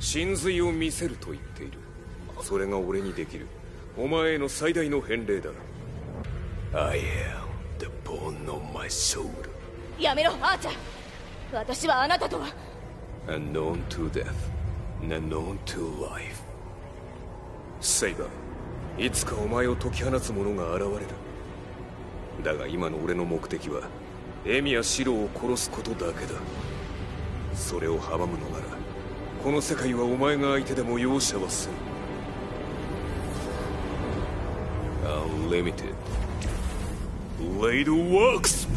真髄を見せると言っている。それが俺にできる。お前への最大の返礼だ。I am the bone of my soul. やめろアーチャー私はあなたとは。Unknown to death Unknown to life. セイバーいつかお前を解き放つ者が現れるだが今の俺の目的はエミやシロを殺すことだけだ。それを阻むのならこの世界はお前が相手でも容赦はせん Unlimited Blade Works